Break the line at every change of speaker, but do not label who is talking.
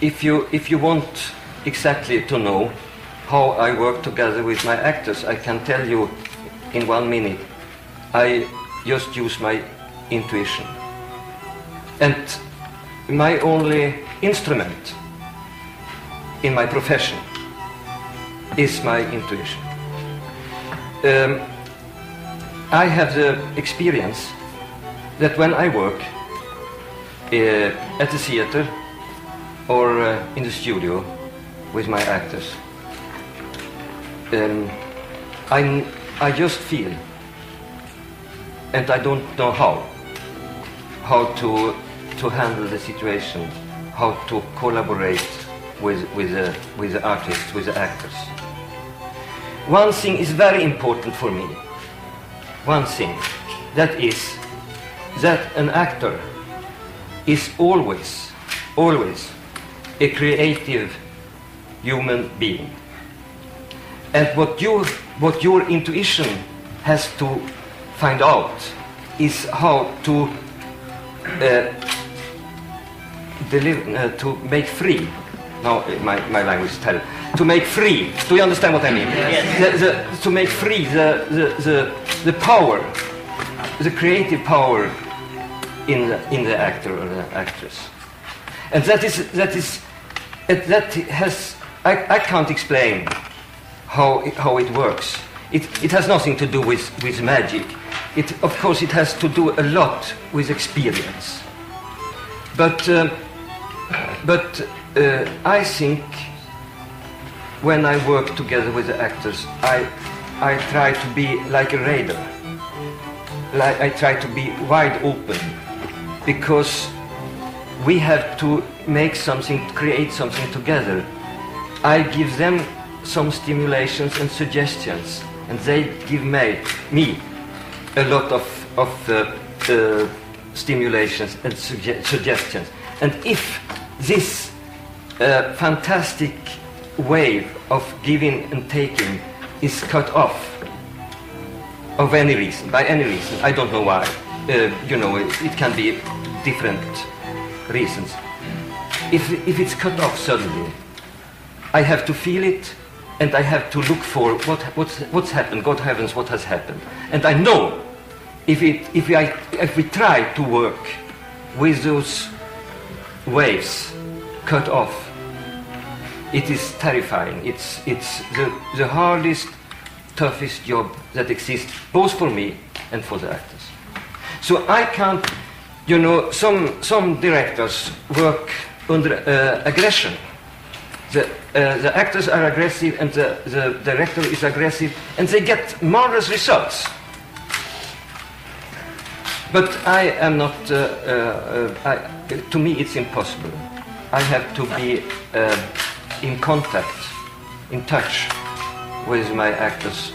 If you, if you want exactly to know how I work together with my actors, I can tell you in one minute. I just use my intuition. And my only instrument in my profession is my intuition. Um, I have the experience that when I work uh, at the theater or uh, in the studio with my actors, um, I, I just feel, and I don't know how, how to, to handle the situation, how to collaborate with, with, the, with the artists, with the actors. One thing is very important for me. One thing. That is that an actor is always, always a creative human being. And what, you, what your intuition has to find out is how to uh, deliver, uh, to make free. Now my, my language is terrible. To make free. Do you understand what I mean?
Yes.
The, the, to make free the, the, the, the power, the creative power in the, in the actor or the actress. And that is, that is, it, that has, I, I can't explain how, how it works. It, it has nothing to do with, with magic. It, of course, it has to do a lot with experience. But, um, but uh, I think when I work together with the actors, I, I try to be like a radar. Like I try to be wide open because we have to make something, create something together. I give them some stimulations and suggestions, and they give me, me a lot of, of uh, uh, stimulations and sugge- suggestions. And if this uh, fantastic wave of giving and taking is cut off of any reason, by any reason, I don't know why, uh, you know, it, it can be different reasons. If, if it's cut off suddenly, I have to feel it and I have to look for what, what's, what's happened, God heavens, what has happened. And I know if, it, if, we, I, if we try to work with those waves cut off, it is terrifying. It's, it's the, the hardest, toughest job that exists, both for me and for the actors. So I can't, you know, some, some directors work under uh, aggression. The, uh, the actors are aggressive and the, the director is aggressive and they get marvelous results. But I am not, uh, uh, I, to me it's impossible. I have to be uh, in contact, in touch with my actors.